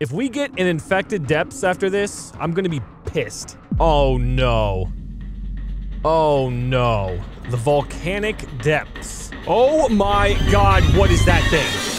If we get an infected depths after this, I'm gonna be pissed. Oh no. Oh no. The volcanic depths. Oh my god, what is that thing?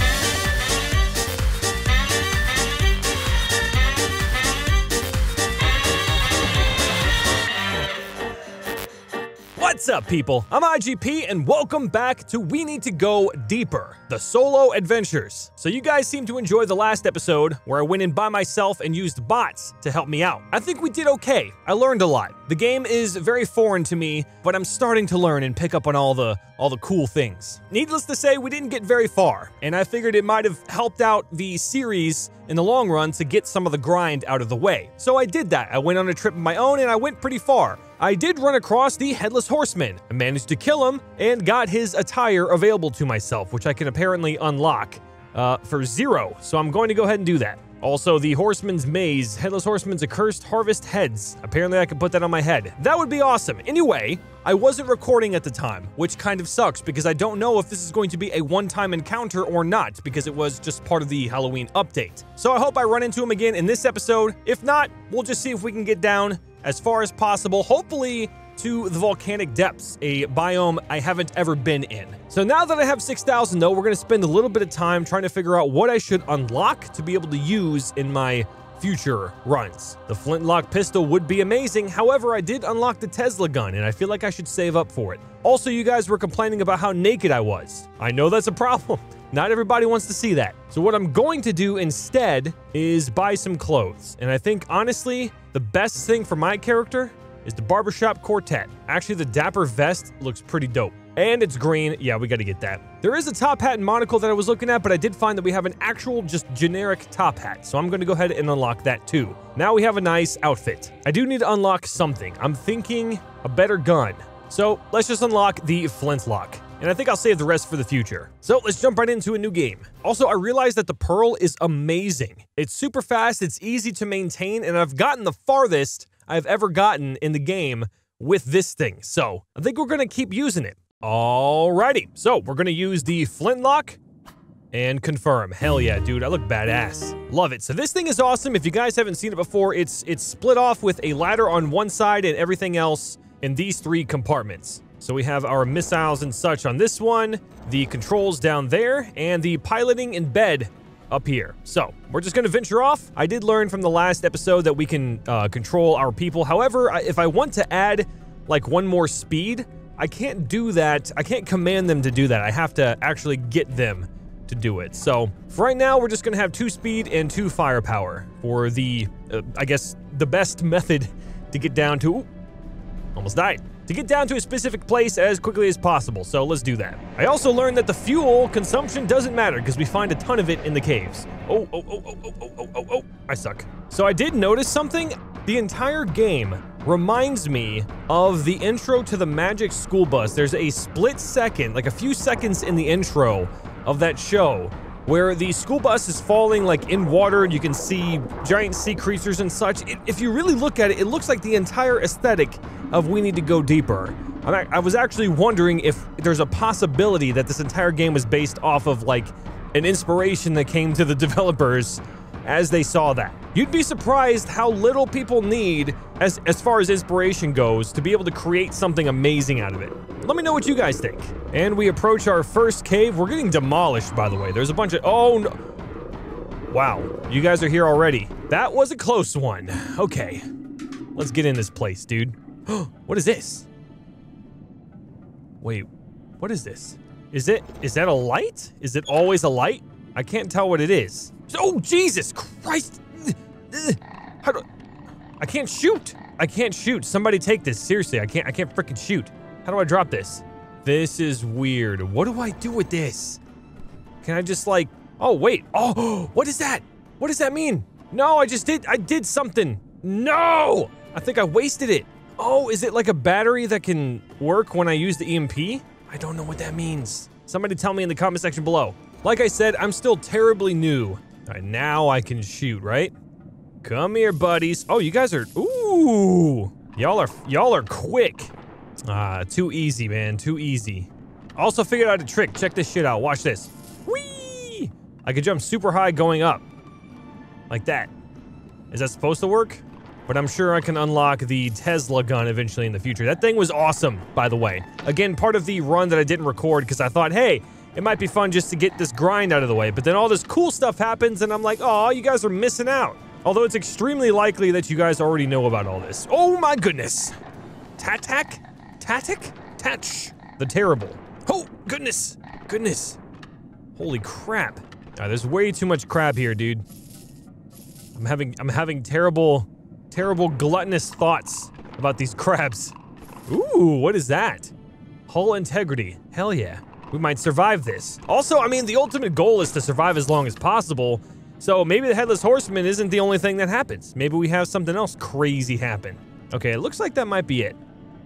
What's up, people? I'm IGP, and welcome back to We Need to Go Deeper, the solo adventures. So, you guys seem to enjoy the last episode where I went in by myself and used bots to help me out. I think we did okay. I learned a lot. The game is very foreign to me, but I'm starting to learn and pick up on all the all the cool things. Needless to say, we didn't get very far, and I figured it might have helped out the series in the long run to get some of the grind out of the way. So I did that. I went on a trip of my own and I went pretty far. I did run across the Headless Horseman. I managed to kill him and got his attire available to myself, which I can apparently unlock uh, for zero. So I'm going to go ahead and do that. Also, the Horseman's Maze, Headless Horseman's Accursed Harvest Heads. Apparently, I can put that on my head. That would be awesome. Anyway, I wasn't recording at the time, which kind of sucks because I don't know if this is going to be a one-time encounter or not because it was just part of the Halloween update. So I hope I run into him again in this episode. If not, we'll just see if we can get down as far as possible. Hopefully, to the volcanic depths, a biome I haven't ever been in. So now that I have 6,000 though, we're gonna spend a little bit of time trying to figure out what I should unlock to be able to use in my future runs. The flintlock pistol would be amazing, however, I did unlock the Tesla gun and I feel like I should save up for it. Also, you guys were complaining about how naked I was. I know that's a problem. Not everybody wants to see that. So what I'm going to do instead is buy some clothes. And I think, honestly, the best thing for my character is the Barbershop Quartet. Actually, the Dapper Vest looks pretty dope. And it's green. Yeah, we got to get that. There is a top hat and monocle that I was looking at, but I did find that we have an actual just generic top hat. So I'm going to go ahead and unlock that too. Now we have a nice outfit. I do need to unlock something. I'm thinking a better gun. So let's just unlock the flintlock. And I think I'll save the rest for the future. So let's jump right into a new game. Also, I realized that the Pearl is amazing. It's super fast, it's easy to maintain, and I've gotten the farthest I've ever gotten in the game with this thing. So I think we're gonna keep using it. Alrighty, so we're gonna use the flintlock and confirm. Hell yeah, dude, I look badass. Love it. So this thing is awesome. If you guys haven't seen it before, it's it's split off with a ladder on one side and everything else in these three compartments. So we have our missiles and such on this one, the controls down there, and the piloting in bed up here. So we're just going to venture off. I did learn from the last episode that we can uh, control our people. However, if I want to add like one more speed, I can't do that. I can't command them to do that. I have to actually get them to do it. So for right now, we're just going to have two speed and two firepower for the, uh, I guess, the best method to get down to. Ooh, almost died to get down to a specific place as quickly as possible, so let's do that. I also learned that the fuel consumption doesn't matter because we find a ton of it in the caves. Oh, oh, oh, oh, oh, oh, oh, oh, oh, I suck. So I did notice something. The entire game reminds me of the intro to the Magic School Bus. There's a split second, like a few seconds in the intro of that show where the school bus is falling like in water and you can see giant sea creatures and such. It, if you really look at it, it looks like the entire aesthetic of We Need to Go Deeper. I, I was actually wondering if there's a possibility that this entire game was based off of like an inspiration that came to the developers as they saw that. You'd be surprised how little people need as, as far as inspiration goes to be able to create something amazing out of it. Let me know what you guys think. And we approach our first cave. We're getting demolished, by the way. There's a bunch of... Oh, no. Wow. You guys are here already. That was a close one. Okay. Let's get in this place, dude. what is this? Wait, what is this? Is it, is that a light? Is it always a light? I can't tell what it is. Oh, Jesus Christ! How do... I can't shoot! I can't shoot. Somebody take this. Seriously, I can't, I can't freaking shoot. How do I drop this? This is weird. What do I do with this? Can I just like... Oh, wait. Oh, what is that? What does that mean? No, I just did, I did something. No! I think I wasted it. Oh, is it like a battery that can work when I use the EMP? I don't know what that means. Somebody tell me in the comment section below. Like I said, I'm still terribly new. Right, now I can shoot, right? Come here, buddies. Oh, you guys are, ooh. Y'all are, y'all are quick. Ah, too easy, man, too easy. Also figured out a trick. Check this shit out. Watch this. Whee! I can jump super high going up. Like that. Is that supposed to work? But I'm sure I can unlock the Tesla gun eventually in the future. That thing was awesome, by the way. Again, part of the run that I didn't record because I thought, hey, it might be fun just to get this grind out of the way. But then all this cool stuff happens and I'm like, oh, you guys are missing out. Although it's extremely likely that you guys already know about all this. Oh my goodness. Tatak? Tatic? Tatch. The terrible. Oh, goodness. Goodness. Holy crap. There's way too much crap here, dude. I'm having I'm having terrible terrible gluttonous thoughts about these crabs. Ooh, what is that? Hull integrity. Hell yeah. We might survive this. Also, I mean, the ultimate goal is to survive as long as possible, so maybe the Headless Horseman isn't the only thing that happens. Maybe we have something else crazy happen. Okay, it looks like that might be it.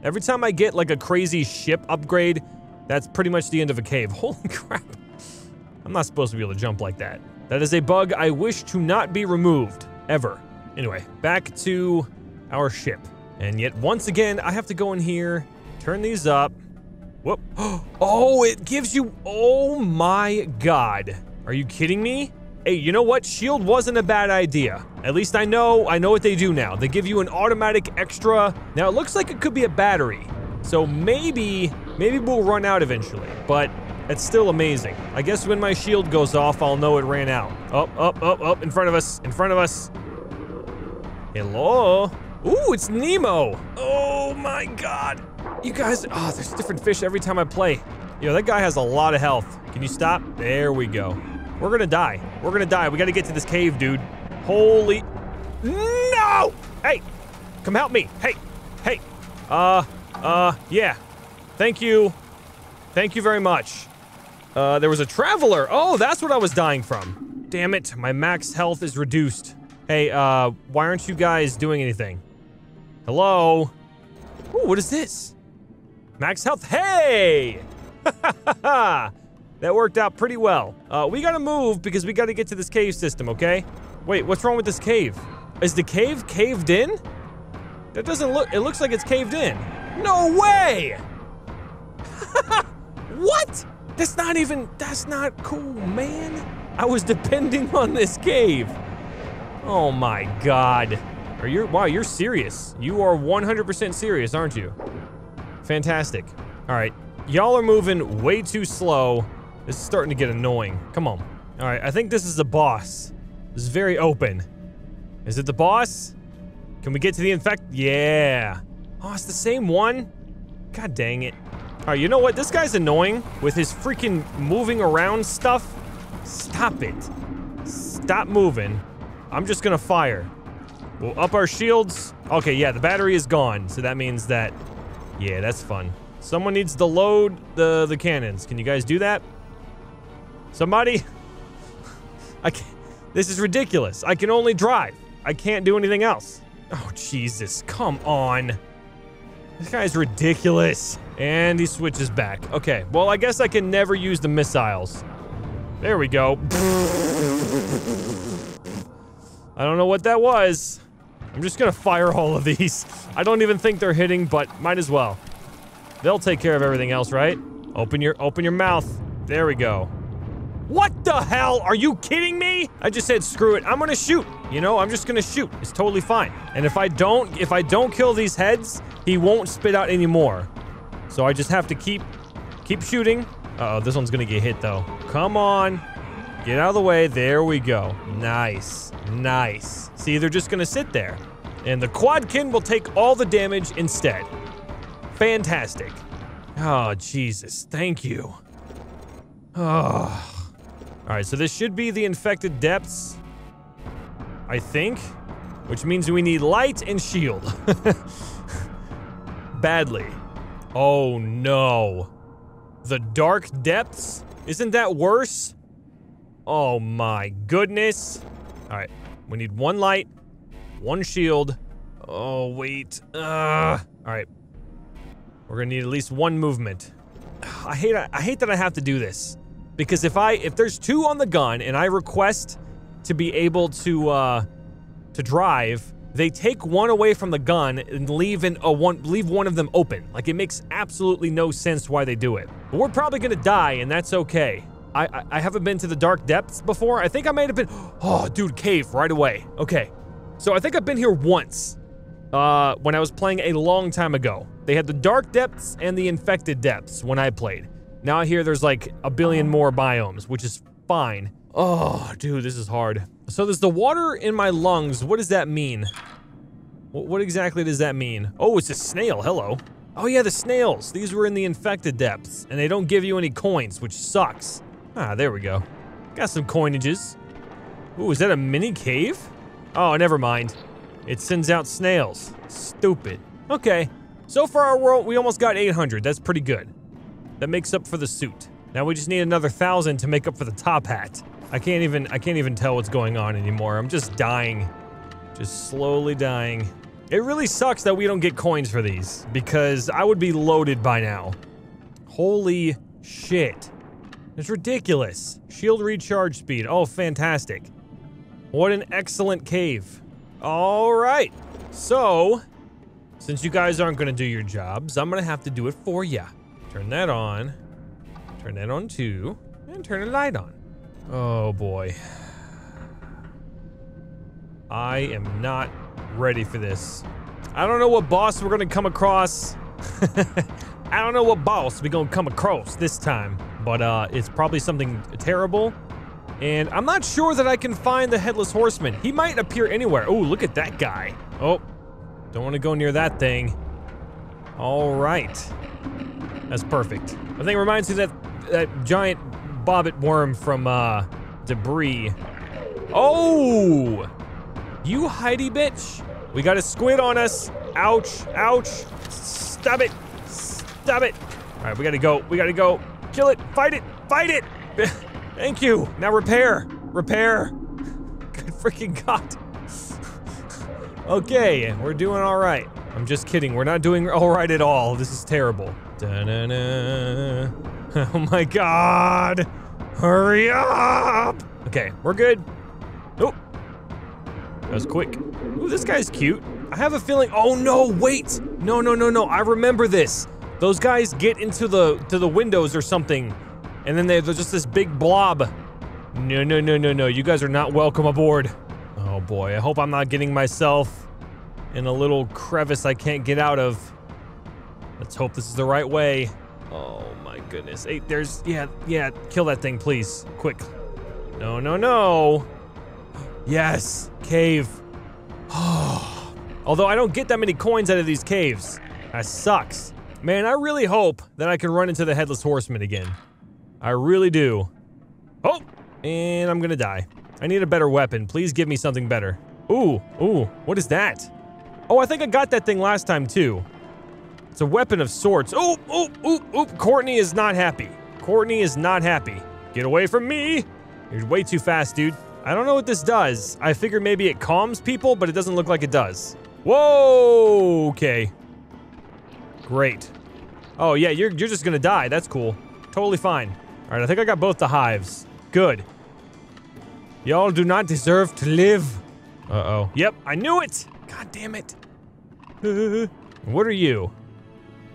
Every time I get like a crazy ship upgrade, that's pretty much the end of a cave. Holy crap. I'm not supposed to be able to jump like that. That is a bug I wish to not be removed, ever. Anyway, back to our ship. And yet, once again, I have to go in here, turn these up. Whoop. Oh, it gives you. Oh my god. Are you kidding me? Hey, you know what? Shield wasn't a bad idea. At least I know, I know what they do now. They give you an automatic extra. Now, it looks like it could be a battery. So maybe, maybe we'll run out eventually. But it's still amazing. I guess when my shield goes off, I'll know it ran out. Up, up, up, up, in front of us, in front of us. Hello? Ooh, it's Nemo. Oh my god. You guys, oh, there's different fish every time I play. Yo, that guy has a lot of health. Can you stop? There we go. We're gonna die. We're gonna die. We gotta get to this cave, dude. Holy. No! Hey, come help me. Hey, hey. Uh, uh, yeah. Thank you. Thank you very much. Uh, there was a traveler. Oh, that's what I was dying from. Damn it, my max health is reduced. Hey, uh, why aren't you guys doing anything? Hello? Ooh, what is this? Max health. Hey! that worked out pretty well. Uh, we gotta move because we gotta get to this cave system, okay? Wait, what's wrong with this cave? Is the cave caved in? That doesn't look- it looks like it's caved in. No way! what? That's not even- that's not cool, man. I was depending on this cave. Oh my god. Are you- wow, you're serious. You are 100% serious, aren't you? Fantastic. Alright, y'all are moving way too slow. This is starting to get annoying. Come on. Alright, I think this is the boss. This is very open. Is it the boss? Can we get to the infect? Yeah. Oh, it's the same one? God dang it. Alright, you know what? This guy's annoying with his freaking moving around stuff. Stop it. Stop moving. I'm just gonna fire. We'll up our shields. Okay, yeah, the battery is gone, so that means that... Yeah, that's fun. Someone needs to load the, the cannons. Can you guys do that? Somebody? I can't... This is ridiculous. I can only drive. I can't do anything else. Oh, Jesus. Come on. This guy's ridiculous. And he switches back. Okay, well, I guess I can never use the missiles. There we go. I don't know what that was. I'm just gonna fire all of these. I don't even think they're hitting, but might as well. They'll take care of everything else, right? Open your open your mouth. There we go. What the hell? Are you kidding me? I just said screw it. I'm gonna shoot. You know, I'm just gonna shoot. It's totally fine. And if I don't if I don't kill these heads, he won't spit out any more. So I just have to keep keep shooting. Uh oh this one's gonna get hit though. Come on. Get out of the way. There we go. Nice. Nice. See, they're just gonna sit there. And the Quadkin will take all the damage instead. Fantastic. Oh, Jesus. Thank you. Oh. Alright, so this should be the infected depths. I think. Which means we need light and shield. Badly. Oh no. The dark depths? Isn't that worse? Oh my goodness. Alright, we need one light, one shield. Oh, wait. Uh, Alright. We're gonna need at least one movement. I hate I hate that I have to do this. Because if I if there's two on the gun and I request to be able to uh to drive, they take one away from the gun and leave in a one leave one of them open. Like it makes absolutely no sense why they do it. But we're probably gonna die, and that's okay. I, I, I haven't been to the dark depths before. I think I might have been. Oh, dude, cave right away. Okay. So I think I've been here once. Uh, when I was playing a long time ago. They had the dark depths and the infected depths when I played. Now I hear there's like a billion more biomes, which is fine. Oh, dude, this is hard. So there's the water in my lungs. What does that mean? What exactly does that mean? Oh, it's a snail. Hello. Oh yeah, the snails. These were in the infected depths, and they don't give you any coins, which sucks. Ah, there we go. Got some coinages. Ooh, is that a mini cave? Oh, never mind. It sends out snails. Stupid. Okay. So far, we almost got 800. That's pretty good. That makes up for the suit. Now we just need another thousand to make up for the top hat. I can't even I can't even tell what's going on anymore. I'm just dying. Just slowly dying. It really sucks that we don't get coins for these because I would be loaded by now. Holy shit. It's ridiculous. Shield recharge speed. Oh, fantastic. What an excellent cave. All right. So, since you guys aren't going to do your jobs, I'm going to have to do it for you. Turn that on. Turn that on too. And turn the light on. Oh boy. I am not ready for this. I don't know what boss we're going to come across. I don't know what boss we're going to come across this time. But uh, it's probably something terrible and I'm not sure that I can find the Headless Horseman. He might appear anywhere. Oh, look at that guy. Oh, don't want to go near that thing. All right. That's perfect. I think it reminds me that that giant bobbit worm from uh, Debris. Oh! You Heidi bitch! We got a squid on us. Ouch, ouch. Stop it. Stop it. All right, we gotta go. We gotta go. Kill it. Fight it. Fight it. Thank you. Now repair. Repair. Good freaking god. okay, we're doing all right. I'm just kidding. We're not doing all right at all. This is terrible. -na -na. Oh my god. Hurry up. Okay, we're good. Oh. That was quick. Ooh, this guy's cute. I have a feeling. Oh no, wait. No, no, no, no. I remember this. Those guys get into the to the windows or something and then they there's just this big blob. No, no, no, no, no. You guys are not welcome aboard. Oh boy, I hope I'm not getting myself in a little crevice I can't get out of. Let's hope this is the right way. Oh my goodness. Hey, there's, yeah, yeah, kill that thing, please. Quick. No, no, no. Yes, cave. Although I don't get that many coins out of these caves. That sucks. Man, I really hope that I can run into the Headless Horseman again. I really do. Oh, and I'm gonna die. I need a better weapon. Please give me something better. Ooh, ooh, what is that? Oh, I think I got that thing last time too. It's a weapon of sorts. Oh, oh, oh, oh, Courtney is not happy. Courtney is not happy. Get away from me. You're way too fast, dude. I don't know what this does. I figure maybe it calms people, but it doesn't look like it does. Whoa, okay. Great. Oh yeah, you're, you're just gonna die. That's cool. Totally fine. All right, I think I got both the hives. Good. Y'all do not deserve to live. Uh-oh. Yep, I knew it! God damn it. what are you?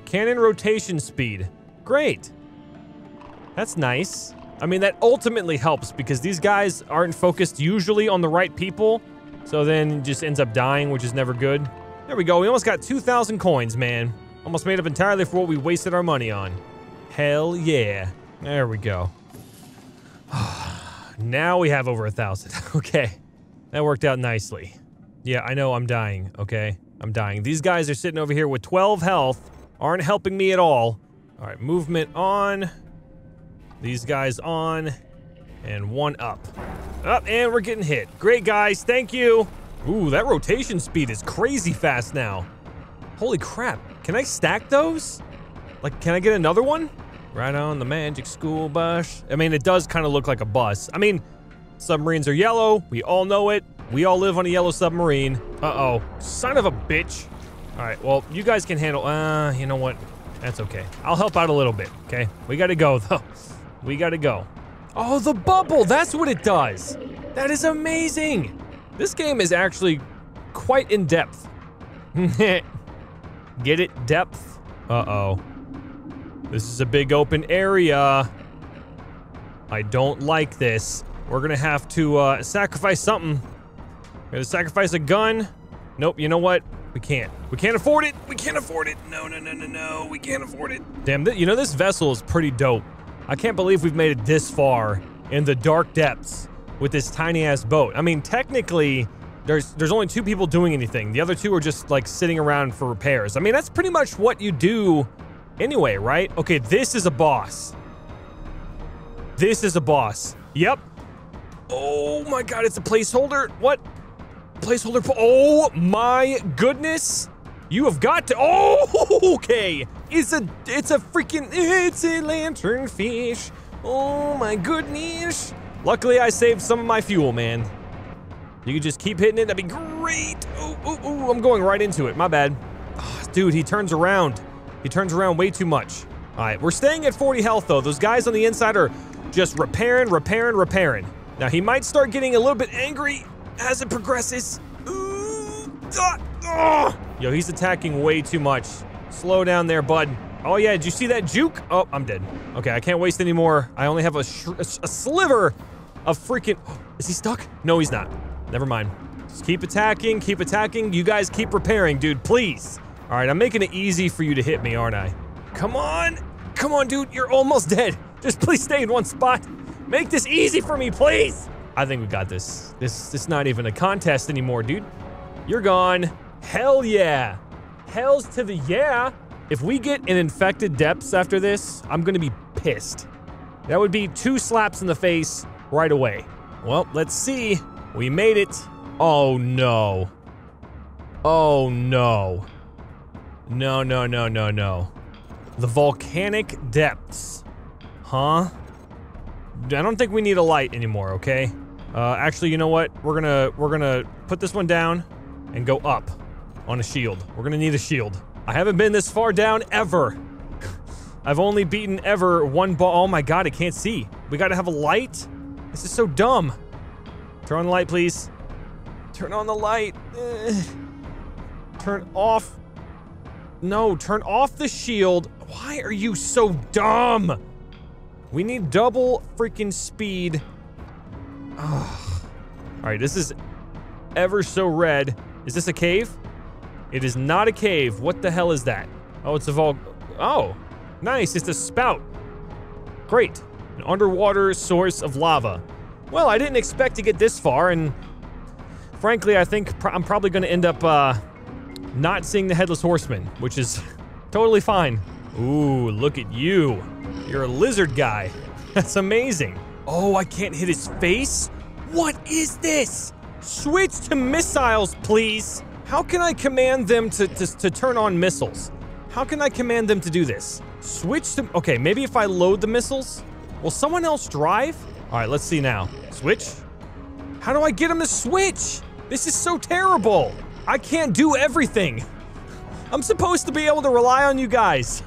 Cannon rotation speed. Great. That's nice. I mean, that ultimately helps because these guys aren't focused usually on the right people. So then just ends up dying, which is never good. There we go. We almost got 2,000 coins, man. Almost made up entirely for what we wasted our money on. Hell yeah. There we go. now we have over a thousand. okay. That worked out nicely. Yeah, I know I'm dying, okay? I'm dying. These guys are sitting over here with 12 health, aren't helping me at all. All right, movement on. These guys on. And one up. Up, and we're getting hit. Great, guys. Thank you. Ooh, that rotation speed is crazy fast now. Holy crap. Can I stack those? Like, can I get another one? Right on the magic school bus. I mean, it does kind of look like a bus. I mean, submarines are yellow. We all know it. We all live on a yellow submarine. Uh-oh. Son of a bitch. All right, well, you guys can handle... Uh, you know what? That's okay. I'll help out a little bit, okay? We gotta go, though. We gotta go. Oh, the bubble! That's what it does! That is amazing! This game is actually quite in-depth. Get it? Depth? Uh-oh. This is a big open area. I don't like this. We're gonna have to uh, sacrifice something. We're gonna sacrifice a gun. Nope, you know what? We can't. We can't afford it. We can't afford it. No, no, no, no, no. We can't afford it. Damn, you know, this vessel is pretty dope. I can't believe we've made it this far in the dark depths with this tiny ass boat. I mean, technically, there's there's only two people doing anything. The other two are just like sitting around for repairs. I mean, that's pretty much what you do anyway, right? Okay, this is a boss. This is a boss. Yep. Oh my god, it's a placeholder. What? Placeholder. Oh my goodness. You have got to. Oh, okay. It's a. It's a freaking. It's a lantern fish. Oh my goodness. Luckily, I saved some of my fuel, man. You could just keep hitting it. That'd be great. Oh, oh, oh, I'm going right into it. My bad. Oh, dude, he turns around. He turns around way too much. All right, we're staying at 40 health, though. Those guys on the inside are just repairing, repairing, repairing. Now, he might start getting a little bit angry as it progresses. Ooh, ah, ah. Yo, he's attacking way too much. Slow down there, bud. Oh, yeah, did you see that juke? Oh, I'm dead. Okay, I can't waste any more. I only have a, a, a sliver of freaking... Is he stuck? No, he's not. Never mind. Just keep attacking, keep attacking. You guys keep repairing, dude, please. All right, I'm making it easy for you to hit me, aren't I? Come on. Come on, dude. You're almost dead. Just please stay in one spot. Make this easy for me, please. I think we got this. This, this is not even a contest anymore, dude. You're gone. Hell yeah. Hells to the yeah. If we get an infected depths after this, I'm gonna be pissed. That would be two slaps in the face right away. Well, let's see. We made it. Oh no. Oh no. No, no, no, no, no. The volcanic depths. Huh? I don't think we need a light anymore, okay? Uh, actually, you know what? We're gonna, we're gonna put this one down and go up on a shield. We're gonna need a shield. I haven't been this far down ever. I've only beaten ever one ball. Oh my god, I can't see. We gotta have a light? This is so dumb. Turn on the light, please. Turn on the light. Turn off. No, turn off the shield. Why are you so dumb? We need double freaking speed. All right, this is ever so red. Is this a cave? It is not a cave. What the hell is that? Oh, it's a vol- Oh, nice. It's a spout. Great. An underwater source of lava. Well, I didn't expect to get this far, and frankly, I think pr I'm probably going to end up uh, not seeing the Headless Horseman, which is totally fine. Ooh, look at you. You're a lizard guy. That's amazing. Oh, I can't hit his face? What is this? Switch to missiles, please. How can I command them to, to, to turn on missiles? How can I command them to do this? Switch to... Okay, maybe if I load the missiles? Will someone else drive? All right, let's see now. Switch? How do I get him to switch? This is so terrible. I can't do everything. I'm supposed to be able to rely on you guys.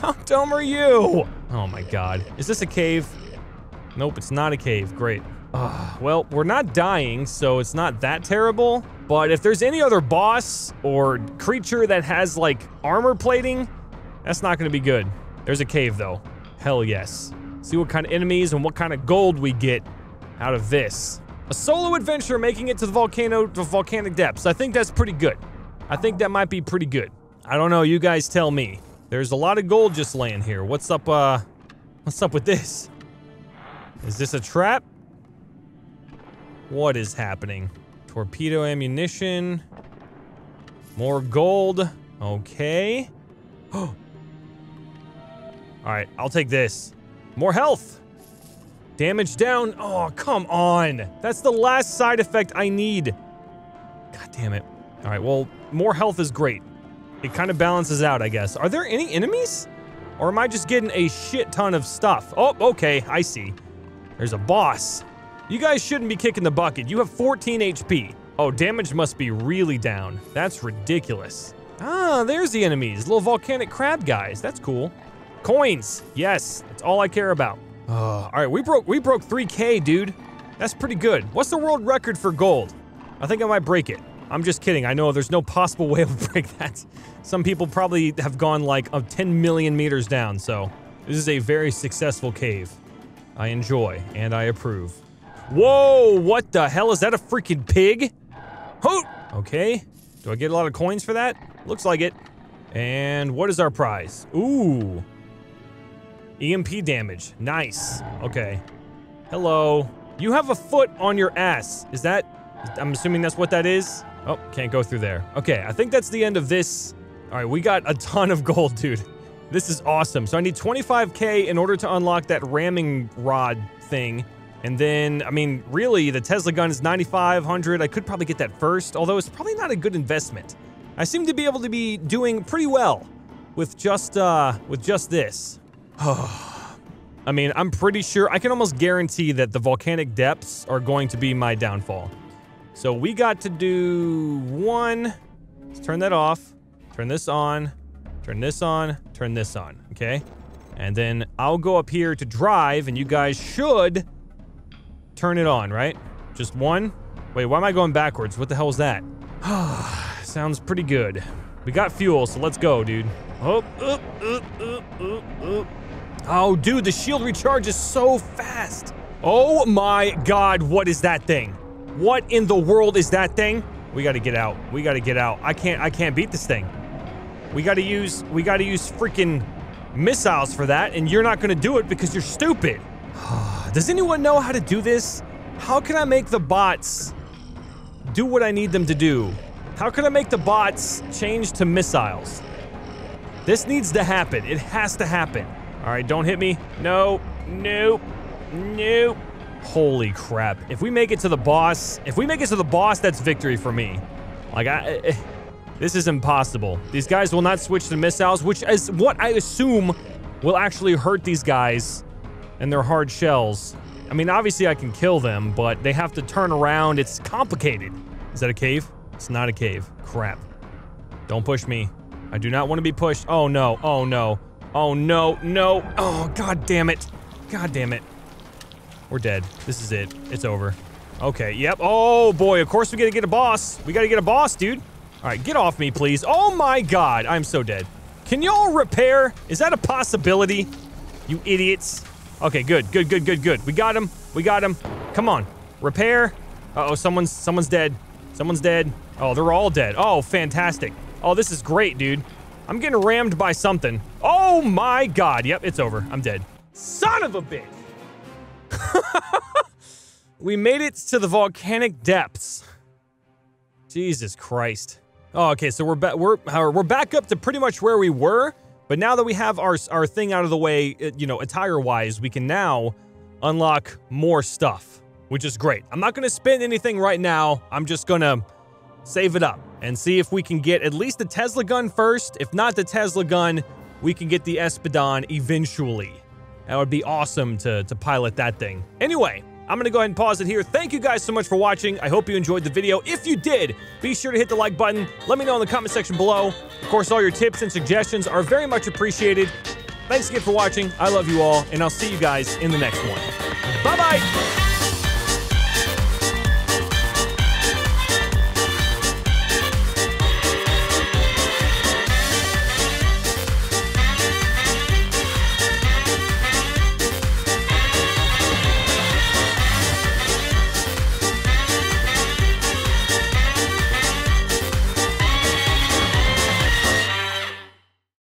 How dumb are you? Oh my god. Is this a cave? Nope, it's not a cave. Great. Uh, well, we're not dying, so it's not that terrible. But if there's any other boss or creature that has, like, armor plating, that's not gonna be good. There's a cave, though. Hell yes. See what kind of enemies and what kind of gold we get out of this. A solo adventure making it to the volcano, the volcanic depths. I think that's pretty good. I think that might be pretty good. I don't know, you guys tell me. There's a lot of gold just laying here. What's up, uh, what's up with this? Is this a trap? What is happening? Torpedo ammunition. More gold. Okay. All right, I'll take this. More health. Damage down. Oh, come on. That's the last side effect I need. God damn it. All right, well, more health is great. It kind of balances out, I guess. Are there any enemies? Or am I just getting a shit ton of stuff? Oh, okay, I see. There's a boss. You guys shouldn't be kicking the bucket. You have 14 HP. Oh, damage must be really down. That's ridiculous. Ah, there's the enemies. Little volcanic crab guys. That's cool. Coins. Yes, that's all I care about. Uh, all right, we broke we broke 3K, dude. That's pretty good. What's the world record for gold? I think I might break it. I'm just kidding. I know there's no possible way to break that. Some people probably have gone like uh, 10 million meters down, so this is a very successful cave. I enjoy and I approve. Whoa, what the hell? Is that a freaking pig? Hoot! Okay. Do I get a lot of coins for that? Looks like it. And what is our prize? Ooh. EMP damage. Nice. Okay. Hello. You have a foot on your ass. Is that... I'm assuming that's what that is? Oh, can't go through there. Okay, I think that's the end of this. All right, we got a ton of gold, dude. This is awesome. So I need 25k in order to unlock that ramming rod thing. And then, I mean, really, the Tesla gun is 9,500. I could probably get that first, although it's probably not a good investment. I seem to be able to be doing pretty well with just, uh, with just this. I mean, I'm pretty sure, I can almost guarantee that the volcanic depths are going to be my downfall. So we got to do one. Let's turn that off. Turn this on. Turn this on. Turn this on. Okay. And then I'll go up here to drive, and you guys should turn it on, right? Just one? Wait, why am I going backwards? What the hell is that? Sounds pretty good. We got fuel, so let's go, dude. Oh, dude, the shield recharges so fast. Oh my god, what is that thing? What in the world is that thing? We gotta get out. We gotta get out. I can't, I can't beat this thing. We gotta use, we gotta use freaking missiles for that, and you're not gonna do it because you're stupid. Does anyone know how to do this? How can I make the bots do what I need them to do? How can I make the bots change to missiles? This needs to happen. It has to happen. All right, don't hit me. No, no, no. Holy crap. If we make it to the boss, if we make it to the boss, that's victory for me. Like, I, eh, eh, this is impossible. These guys will not switch to missiles, which is what I assume will actually hurt these guys and their hard shells. I mean, obviously I can kill them, but they have to turn around. It's complicated. Is that a cave? It's not a cave. Crap. Don't push me. I do not want to be pushed. Oh, no. Oh, no. Oh, no. No. Oh, god damn it. God damn it. We're dead. This is it. It's over. Okay, yep. Oh, boy. Of course we gotta get a boss. We gotta get a boss, dude. All right, get off me, please. Oh, my god. I'm so dead. Can y'all repair? Is that a possibility? You idiots. Okay, good, good, good, good, good. We got him. We got him. Come on. Repair. Uh-oh, someone's someone's dead. Someone's dead. Oh, they're all dead. Oh, fantastic. Oh, this is great, dude. I'm getting rammed by something. Oh my god. Yep, it's over. I'm dead. Son of a bitch. we made it to the volcanic depths. Jesus Christ. Oh, okay, so we're back we're we're back up to pretty much where we were. But now that we have our, our thing out of the way, uh, you know, attire-wise, we can now unlock more stuff, which is great. I'm not going to spend anything right now. I'm just going to save it up and see if we can get at least the Tesla gun first. If not the Tesla gun, we can get the Espadon eventually. That would be awesome to, to pilot that thing. Anyway, I'm going to go ahead and pause it here. Thank you guys so much for watching. I hope you enjoyed the video. If you did, be sure to hit the like button. Let me know in the comment section below. Of course, all your tips and suggestions are very much appreciated. Thanks again for watching. I love you all, and I'll see you guys in the next one. Bye-bye!